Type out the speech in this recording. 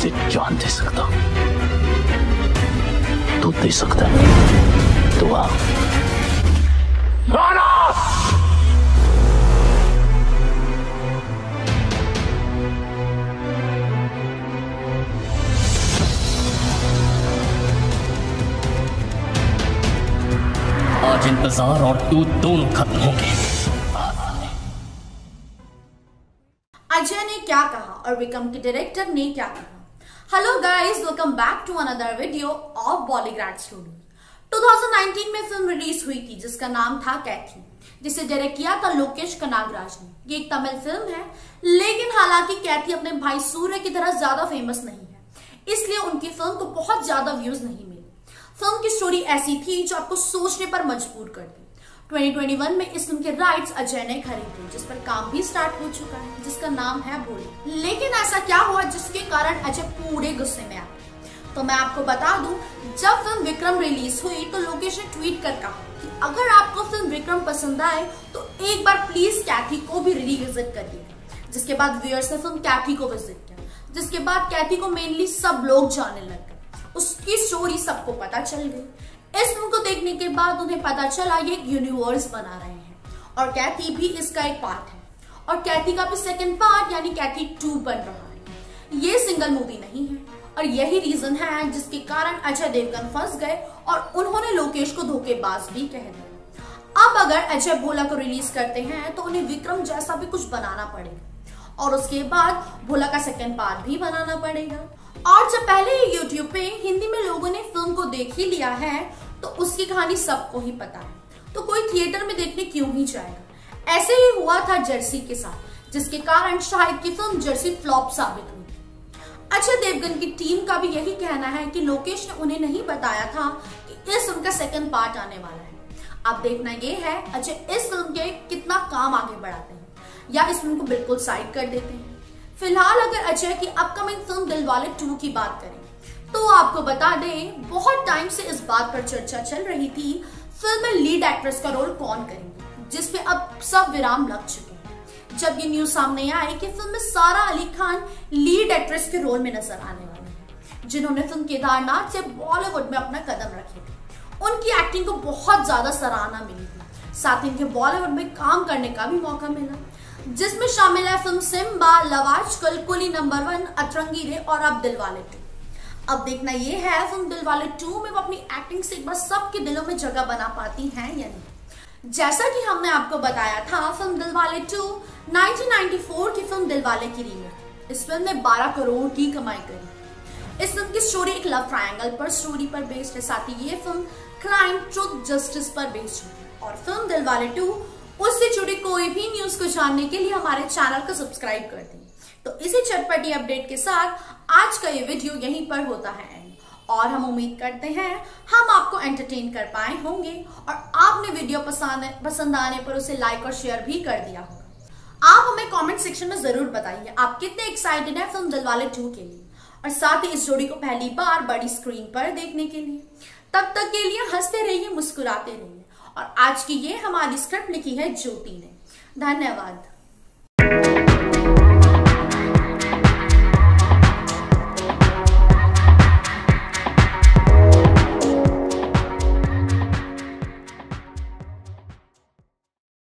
लिए जान दे सकता तू दे सकता है। तो आ। आज इंतज़ार और तू दोनों खत्म होंगे। अजय ने क्या कहा और विक्रम के डायरेक्टर ने क्या कहा? Hello guys welcome back to another video of Bollygrad studio 2019 में फ़िल्म रिलीज़ हुई थी, जिसका नाम था कैथी जिसे डायरेक्ट किया था लोकेश कनागराज ने। ये एक तमिल फ़िल्म है, लेकिन हालाँकि कैथी अपने भाई सूर्य की तरह ज़्यादा फ़ेमस नहीं है, इसलिए उनकी फ़िल्म को बहुत ज़्यादा व्यूज़ नहीं मिले। फ़िल्म की स्टोरी ऐसी थी जो आपको सोचने पर मजबूर कर दी 2021 में इस फ़िल्म के राइट्स अजय ने खरीदे जिस पर काम भी स्टार्ट हो चुका है, जिसका नाम है भोली लेकिन ऐसा क्या हुआ जिसके कारण अजय पूरे गुस्से में आ तो मैं आपको बता दूँ, जब फ़िल्म विक्रम रिलीज़ हुई तो लोकेश ने ट्वीट कर कहा कि अगर आपको फ़िल्म विक्रम पसंद आए तो एक बार प्लीज़ कैथी को भी रिविजिट करिए जिसके बाद व्यूअर्स ने फ़िल्म कैथी को विज़िट किया। जिसके बाद कैथी को मेनली सब लोग जाने लग गए। उसकी स्टोरी सबको पता चल गई। इस फ़िल्म को देखने के बाद उन्हें पता चला ये एक यूनिवर्स बना रहे हैं। और कैथी भी इसका एक पार्ट है। और कैथी का भी सेकंड पार्ट यानी कैथी टू बन रहा है। ये सिंगल मूवी नहीं है। और यही रीजन है, जिसके कारण अजय देवगन फंस गए और उन्होंने लोकेश को धोखेबाज भी कह दिया। अब अगर अजय भोला को रिलीज़ करते हैं तो उन्हें विक्रम जैसा भी कुछ बनाना पड़ेगा। और उसके बाद भोला का सेकंड पार्ट भी बनाना पड़ेगा। और जब पहले YouTube पे को देख ही लिया है तो उसकी कहानी सबको ही पता है। तो कोई थिएटर में देखने क्यों ही जाएगा? ऐसे ही हुआ था जर्सी के साथ, जिसके कारण शाहिद की फ़िल्म जर्सी फ्लॉप साबित हुई। अजय देवगन की टीम का भी यही कहना है कि लोकेश ने उन्हें नहीं बताया था कि इस फ़िल्म का सेकंड पार्ट आने वाला है। अब देखना यह है, अजय इस फ़िल्म के कितना काम आगे बढ़ाते हैं, या इस फ़िल्म को बिल्कुल साइड कर देते हैं। फ़िलहाल अगर अजय की अपकमिंग फ़िल्म दिलवाले टू की बात करें तो आपको बता दें, बहुत टाइम से इस बात पर चर्चा चल रही थी, फ़िल्म में लीड एक्ट्रेस का रोल कौन करेंगे जिसपे अब सब विराम लग चुके हैं। जब ये न्यूज़ सामने आई कि फ़िल्म में सारा अली खान लीड एक्ट्रेस के रोल में नज़र आने वाले हैं, जिन्होंने फ़िल्म केदारनाथ से बॉलीवुड में अपना कदम रखे थे। उनकी एक्टिंग को बहुत ज़्यादा सराहना मिली थी। साथ ही इनके बॉलीवुड में काम करने का भी मौका मिला। जिसमें शामिल है फ़िल्म सिम्बा लवाज कलकुली नंबर वन अतरंगी रे और अब दिलवाले टू अब देखना ये है फ़िल्म दिलवाले टू में वो अपनी एक्टिंग से एक बार सबके दिलों में जगह बना पाती हैं या नहीं? जैसा कि हमने आपको बताया था, फ़िल्म दिलवाले टू 1994 की फ़िल्म दिलवाले की रीमेक इस फ़िल्म ने 12 करोड़ की कमाई करी। इस फ़िल्म की स्टोरी एक लव ट्रायंगल पर स्टोरी पर बेस्ड है, साथ ही ये फ़िल्म क्राइम ट्रुथ जस्टिस पर बेस्ड है। और फ़िल्म दिलवाले टू, उससे जुड़ी कोई भी न्यूज़ को जानने के लिए हमारे चैनल को सब्सक्राइब कर दें तो इसी चटपटी अपडेट के साथ आज का ये वीडियो यहीं पर होता है और हम उम्मीद करते हैं हम आपको एंटरटेन कर पाए होंगे और आपने वीडियो पसंद पसंद आने पर उसे लाइक और शेयर भी कर दिया होगा। आप हमें कमेंट सेक्शन में ज़रूर बताइए आप कितने एक्साइटेड हैं फ़िल्म दिलवाले टू के लिए। और साथ ही इस जोड़ी को पहली बार बड़ी स्क्रीन पर देखने के लिए। तब तक के लिए हँसते रहिए, मुस्कुराते रहिए। और आज की ये हमारी स्क्रिप्ट लिखी है ज्योति ने। धन्यवाद।